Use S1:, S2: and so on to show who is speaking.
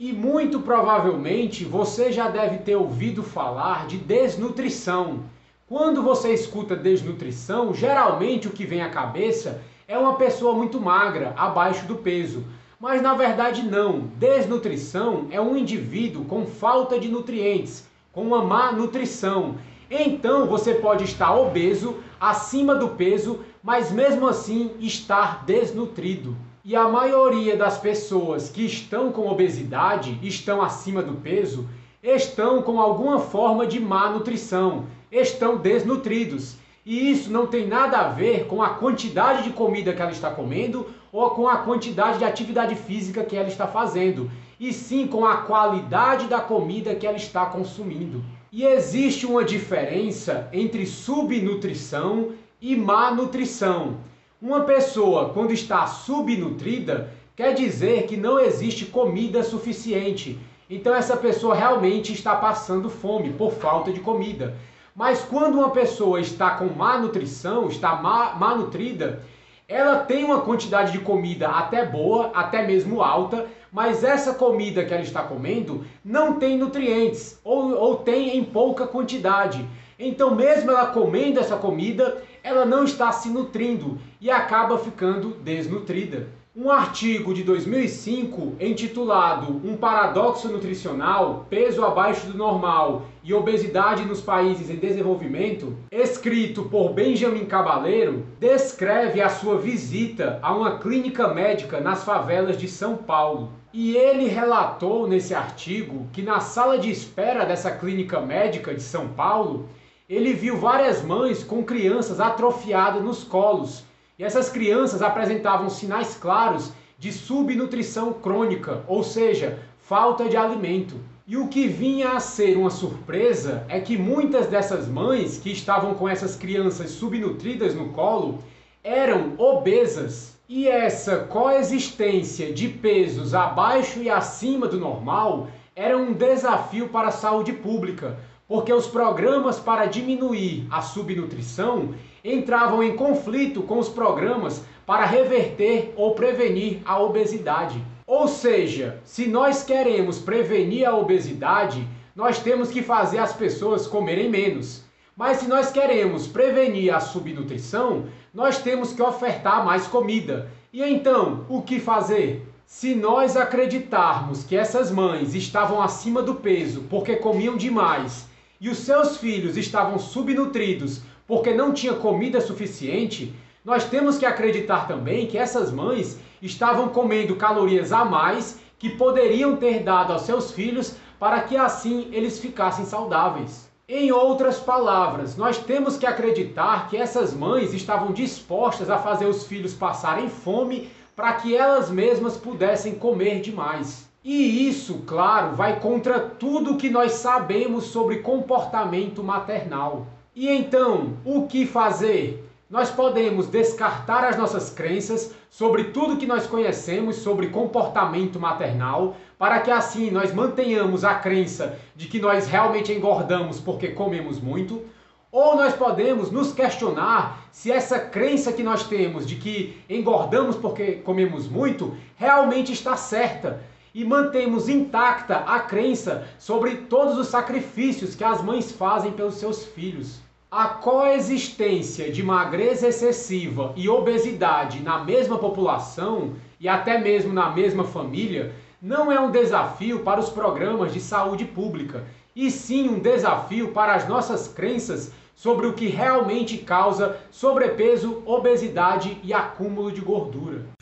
S1: E muito provavelmente você já deve ter ouvido falar de desnutrição. Quando você escuta desnutrição, geralmente o que vem à cabeça é uma pessoa muito magra, abaixo do peso. Mas na verdade não. Desnutrição é um indivíduo com falta de nutrientes, com uma má nutrição. Então você pode estar obeso, acima do peso, mas mesmo assim estar desnutrido. E a maioria das pessoas que estão com obesidade, estão acima do peso, estão com alguma forma de má nutrição, estão desnutridos. E isso não tem nada a ver com a quantidade de comida que ela está comendo ou com a quantidade de atividade física que ela está fazendo, e sim com a qualidade da comida que ela está consumindo. E existe uma diferença entre subnutrição e má nutrição. Uma pessoa, quando está subnutrida, quer dizer que não existe comida suficiente. Então, essa pessoa realmente está passando fome por falta de comida. Mas quando uma pessoa está com má nutrição, está má, nutrida, ela tem uma quantidade de comida até boa, até mesmo alta, mas essa comida que ela está comendo não tem nutrientes ou, ou tem em pouca quantidade. Então, mesmo ela comendo essa comida, ela não está se nutrindo e acaba ficando desnutrida. Um artigo de 2005 intitulado Um paradoxo nutricional, peso abaixo do normal e obesidade nos países em desenvolvimento, escrito por Benjamin Cabaleiro, descreve a sua visita a uma clínica médica nas favelas de São Paulo. E ele relatou nesse artigo que na sala de espera dessa clínica médica de São Paulo, ele viu várias mães com crianças atrofiadas nos colos e essas crianças apresentavam sinais claros de subnutrição crônica, ou seja, falta de alimento. E o que vinha a ser uma surpresa é que muitas dessas mães que estavam com essas crianças subnutridas no colo eram obesas. E essa coexistência de pesos abaixo e acima do normal era um desafio para a saúde pública, porque os programas para diminuir a subnutrição entravam em conflito com os programas para reverter ou prevenir a obesidade. Ou seja, se nós queremos prevenir a obesidade, nós temos que fazer as pessoas comerem menos. Mas se nós queremos prevenir a subnutrição, nós temos que ofertar mais comida. E então, o que fazer? Se nós acreditarmos que essas mães estavam acima do peso porque comiam demais e os seus filhos estavam subnutridos porque não tinha comida suficiente, nós temos que acreditar também que essas mães estavam comendo calorias a mais que poderiam ter dado aos seus filhos para que assim eles ficassem saudáveis. Em outras palavras, nós temos que acreditar que essas mães estavam dispostas a fazer os filhos passarem fome para que elas mesmas pudessem comer demais. E isso, claro, vai contra tudo que nós sabemos sobre comportamento maternal. E então, o que fazer? Nós podemos descartar as nossas crenças sobre tudo que nós conhecemos sobre comportamento maternal, para que assim nós mantenhamos a crença de que nós realmente engordamos porque comemos muito, ou nós podemos nos questionar se essa crença que nós temos de que engordamos porque comemos muito realmente está certa e mantemos intacta a crença sobre todos os sacrifícios que as mães fazem pelos seus filhos. A coexistência de magreza excessiva e obesidade na mesma população e até mesmo na mesma família não é um desafio para os programas de saúde pública, e sim um desafio para as nossas crenças sobre o que realmente causa sobrepeso, obesidade e acúmulo de gordura.